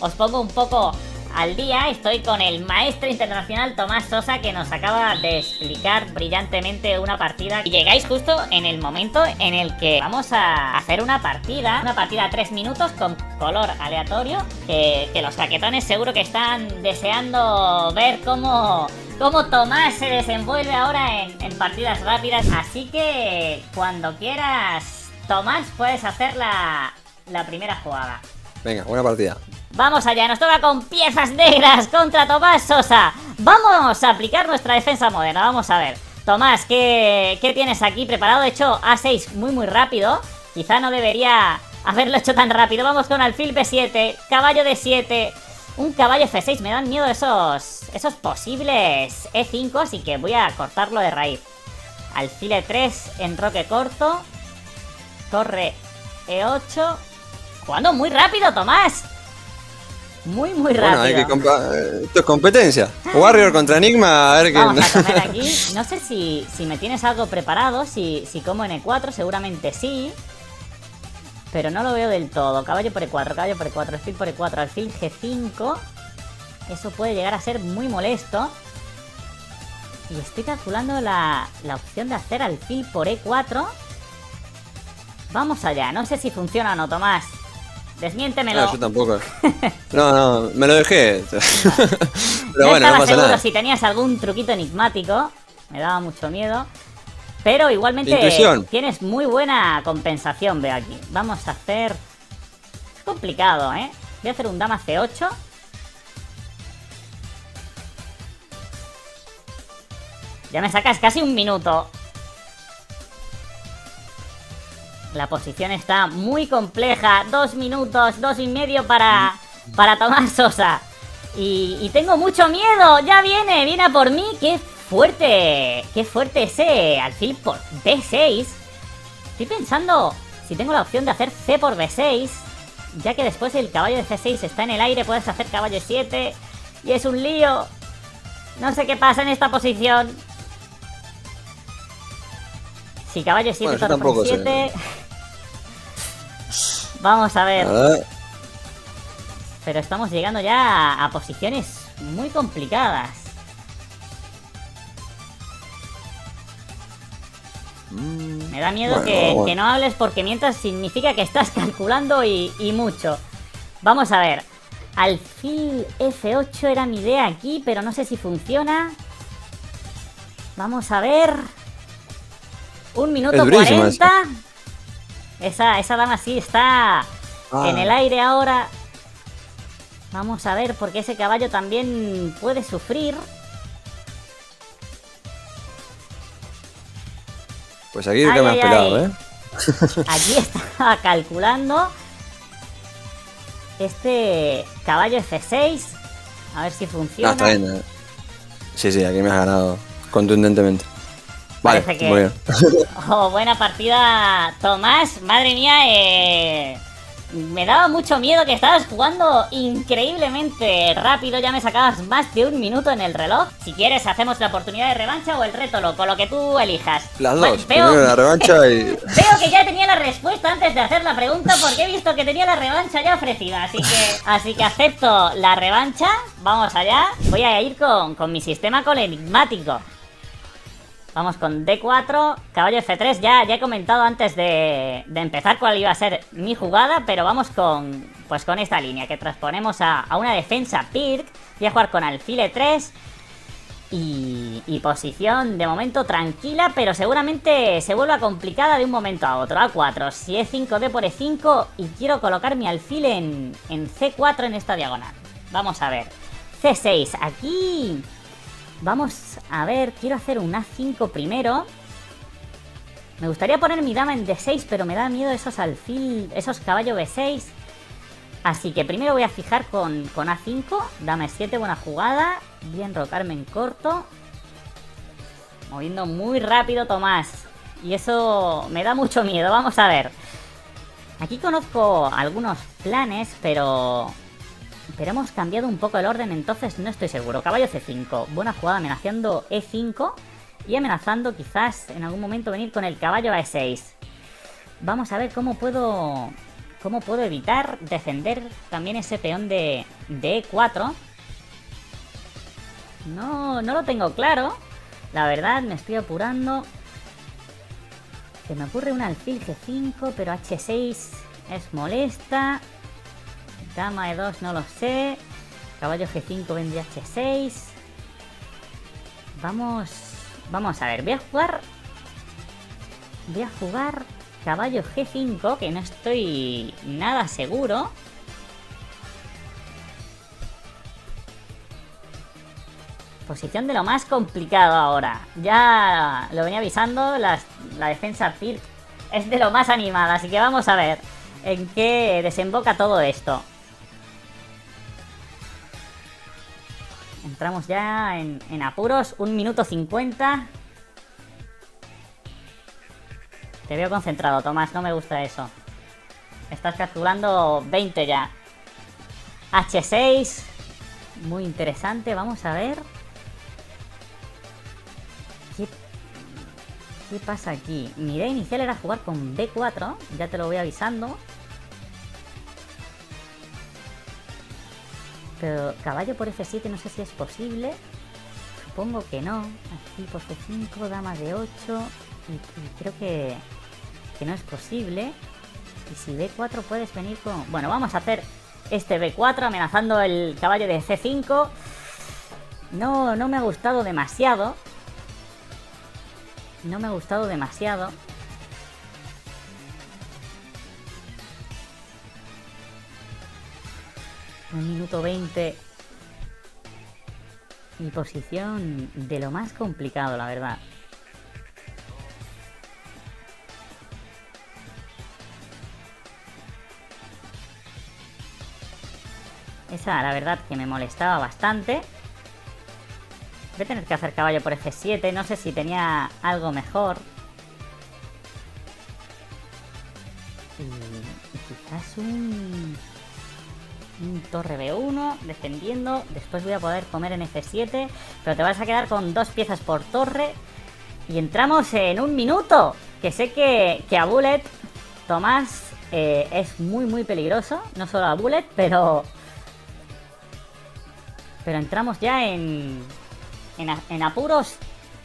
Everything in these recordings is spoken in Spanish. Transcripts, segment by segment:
os pongo un poco al día. Estoy con el maestro internacional Tomás Sosa que nos acaba de explicar brillantemente una partida. Y llegáis justo en el momento en el que vamos a hacer una partida, una partida a 3 minutos con color aleatorio. Que, los caquetones seguro que están deseando ver cómo cómo Tomás se desenvuelve ahora en, en, partidas rápidas. Así que cuando quieras, Tomás, puedes hacer la, la primera jugada. Venga, buena partida. Vamos allá, nos toca con piezas negras contra Tomás Sosa. Vamos a aplicar nuestra defensa moderna, vamos a ver. Tomás, ¿qué, tienes aquí preparado? De hecho, A6 muy muy rápido. Quizá no debería haberlo hecho tan rápido. Vamos con alfil B7, caballo D7, un caballo F6. Me dan miedo esos, esos posibles E5, así que voy a cortarlo de raíz. Alfil E3, enroque corto, torre E8. Jugando muy rápido, Tomás. Muy, muy rápido. Eh, esto es competencia. Warrior contra Enigma, a ver qué. Vamos a comer aquí. No sé si, si me tienes algo preparado, si, si como en E4, seguramente sí. Pero no lo veo del todo. Caballo por E4, caballo por E4, alfil por E4, alfil G5. Eso puede llegar a ser muy molesto. Y estoy calculando la, la opción de hacer alfil por E4. Vamos allá, no sé si funciona o no, Tomás. Desmiéntemelo. No, yo tampoco. No, no, me lo dejé. Pero bueno, no pasa seguro nada. si tenías algún truquito enigmático. Me daba mucho miedo. Pero igualmente tienes muy buena compensación, veo aquí. Vamos a hacer... Es complicado, ¿eh? Voy a hacer un dama C8. Ya me sacas casi un minuto. La posición está muy compleja. Dos minutos, dos y medio para, para Tomás Sosa. Y, tengo mucho miedo. Ya viene, viene a por mí. ¡Qué fuerte! ¡Qué fuerte ese alfil por B6! Estoy pensando si tengo la opción de hacer C por B6. Ya que después el caballo de C6 está en el aire, puedes hacer caballo 7. Y es un lío. No sé qué pasa en esta posición. Si caballo 7, bueno, 7. Vamos a ver. Pero estamos llegando ya a, posiciones muy complicadas. Mm, Me da miedo que, no hables porque mientras significa que estás calculando y, y mucho. Vamos a ver. Alfil F8 era mi idea aquí, pero no sé si funciona. Vamos a ver. Un minuto cuarenta. Esa, esa dama sí está ah. en el aire ahora. Vamos a ver, porque ese caballo también puede sufrir. Pues aquí que me has pelado, ¿eh? Aquí estaba calculando. Este caballo F6. A ver si funciona. está bien, ¿eh? Sí, sí, aquí me has ganado contundentemente. Vale, muy bien. Oh, buena partida, Tomás. Madre mía, eh... me daba mucho miedo que estabas jugando increíblemente rápido. Ya me sacabas más de un minuto en el reloj. Si quieres, hacemos la oportunidad de revancha o el reto loco, lo que tú elijas. Las dos. veo... la revancha y... veo que ya tenía la respuesta antes de hacer la pregunta porque he visto que tenía la revancha ya ofrecida. Así que, así que acepto la revancha. Vamos allá. Voy a ir con, con mi sistema con enigmático. Vamos con D4, caballo F3. Ya, ya he comentado antes de, empezar cuál iba a ser mi jugada, pero vamos con, pues con esta línea que transponemos a, una defensa Pirk. Voy a jugar con alfil E3 y, y, posición de momento tranquila, pero seguramente se vuelva complicada de un momento a otro. A4, si E5, D por E5 y quiero colocar mi alfil en, en C4 en esta diagonal. Vamos a ver. C6, aquí Vamos a ver, quiero hacer un A5 primero. Me gustaría poner mi dama en D6, pero me da miedo esos alfil, esos caballo B6. Así que primero voy a fijar con, con A5. Dama E7, buena jugada. Bien rocarme en corto. Moviendo muy rápido Tomás. Y eso me da mucho miedo. Vamos a ver. Aquí conozco algunos planes, pero pero hemos cambiado un poco el orden, entonces no estoy seguro. Caballo C5, buena jugada amenazando E5 y amenazando quizás en algún momento venir con el caballo a E6. Vamos a ver cómo puedo cómo puedo evitar defender también ese peón de, de E4. No, no lo tengo claro. La verdad, me estoy apurando. Se me ocurre un alfil G5, pero H6 es molesta. Dama E2 no lo sé. Caballo G5 vendría H6. Vamos... Vamos a ver, voy a jugar... Voy a jugar caballo G5, que no estoy nada seguro. Posición de lo más complicado ahora. Ya lo venía avisando, la defensa Firk es de lo más animada, así que vamos a ver en qué desemboca todo esto. Entramos ya en, apuros, un minuto 50. Te veo concentrado, Tomás, no me gusta eso. Estás calculando 20 ya. H6. Muy interesante, vamos a ver. ¿Qué, ¿Qué pasa aquí? Mi idea inicial era jugar con D4, ya te lo voy avisando. Pero caballo por F7 no sé si es posible. Supongo que no. Aquí por C5, dama de 8. Y, y creo que, que no es posible. Y si B4 puedes venir con... Bueno, vamos a hacer este B4 amenazando el caballo de C5. No, no me ha gustado demasiado. No me ha gustado demasiado. Un minuto 20. Mi posición de lo más complicado, la verdad. Esa, la verdad, que me molestaba bastante. Voy a tener que hacer caballo por F7. No sé si tenía algo mejor. Y, y quizás un... Torre B1 defendiendo. Después voy a poder comer en F7. Pero te vas a quedar con dos piezas por torre. Y entramos en un minuto. Que sé que, que a Bullet, Tomás, eh, es muy muy peligroso. No solo a Bullet, pero... Pero entramos ya en, en, en apuros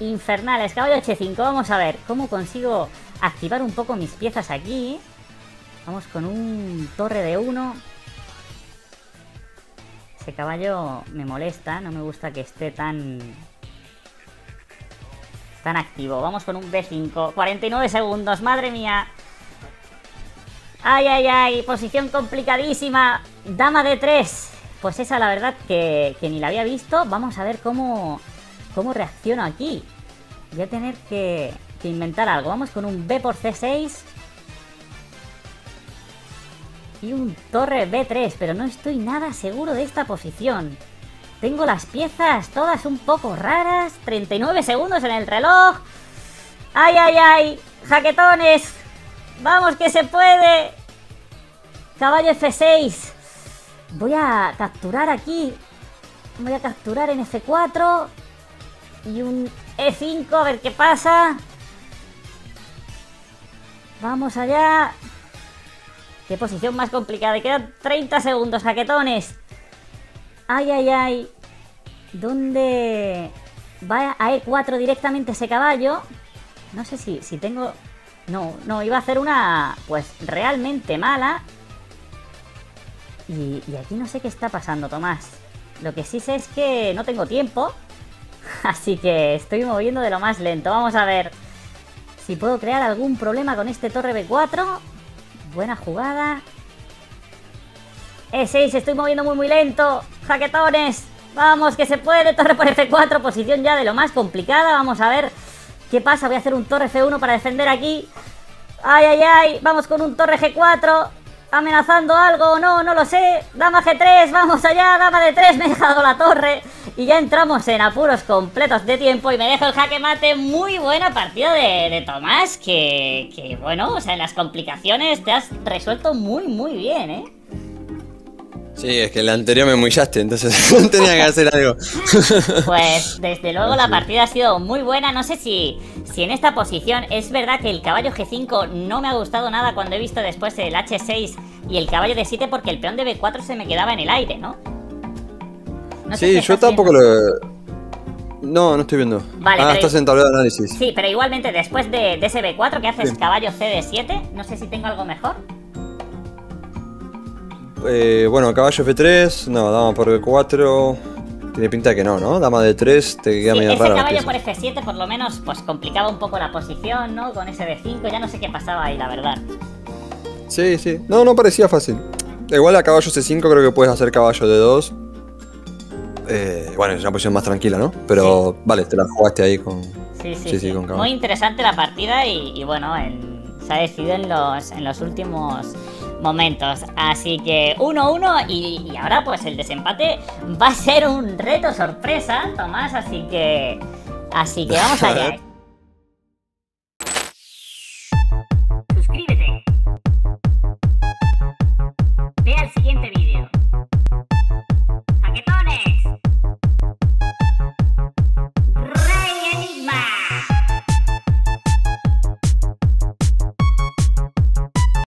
infernales. Caballo H5. Vamos a ver cómo consigo activar un poco mis piezas aquí. Vamos con un torre de 1. Ese caballo me molesta. No me gusta que esté tan... Tan activo. Vamos con un B5. 49 segundos. Madre mía. Ay, ay, ay. Posición complicadísima. Dama de 3. Pues esa la verdad que, que, ni la había visto. Vamos a ver cómo, cómo reacciono aquí. Voy a tener que, que, inventar algo. Vamos con un B por C6. Y un torre B3. Pero no estoy nada seguro de esta posición. Tengo las piezas todas un poco raras. 39 segundos en el reloj. ¡Ay, ay, ay! ¡Jaquetones! ¡Vamos que se puede! Caballo F6. Voy a capturar aquí. Voy a capturar en F4. Y un E5, a ver qué pasa. Vamos allá. Qué posición más complicada. Quedan 30 segundos, jaquetones. Ay, ay, ay. ¿Dónde va a E4 directamente ese caballo? No sé si, si tengo... No, no, iba a hacer una, pues, realmente mala. Y, y, aquí no sé qué está pasando, Tomás. Lo que sí sé es que no tengo tiempo. Así que estoy moviendo de lo más lento. Vamos a ver si puedo crear algún problema con este torre B4. Buena jugada. E6, estoy moviendo muy muy lento. Jaquetones. Vamos, que se puede. Torre por F4. Posición ya de lo más complicada. Vamos a ver qué pasa. Voy a hacer un torre F1 para defender aquí. Ay, ay, ay. Vamos con un torre G4 amenazando algo, no, no lo sé. Dama G3, vamos allá, dama de 3, me he dejado la torre. Y ya entramos en apuros completos de tiempo y me dejo el jaque mate. Muy buena partida de, de Tomás, que, que, bueno, o sea, en las complicaciones te has resuelto muy, muy bien, ¿eh? Sí, es que el anterior me mullaste, entonces tenía que hacer algo. Pues desde luego la partida ha sido muy buena. No sé si, si en esta posición es verdad que el caballo G5 no me ha gustado nada cuando he visto después el H6 y el caballo de 7 porque el peón de B4 se me quedaba en el aire, ¿no? No sí, yo tampoco lo... No, no estoy viendo. Vale, ah, estás en tablero de análisis. Sí, pero igualmente después de, ese B4 que haces caballo CD7, no sé si tengo algo mejor. Eh, bueno, caballo F3, no, dama por B4. Tiene pinta de que no, ¿no? Dama de 3 te queda medio raro. Ese caballo por F7 por lo menos pues complicaba un poco la posición, ¿no? Con ese D5, ya no sé qué pasaba ahí, la verdad. Sí, sí. No, no parecía fácil. Igual a caballo C5 creo que puedes hacer caballo de 2 eh, bueno, es una posición más tranquila, ¿no? Pero vale, te la jugaste ahí con. Sí, sí, sí. Muy interesante la partida y, bueno, se ha decidido en los, en los últimos momentos. Así que 1-1 y, ahora pues el desempate va a ser un reto sorpresa, Tomás, así que así que vamos allá.